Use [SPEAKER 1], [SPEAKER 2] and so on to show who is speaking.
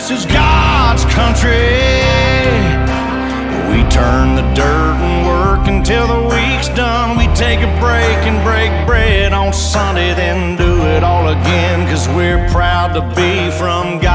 [SPEAKER 1] this is God's country. We turn the dirt and work until the week's done. We take a break and break bread on Sunday, then do it all again. Cause we're proud to be from God.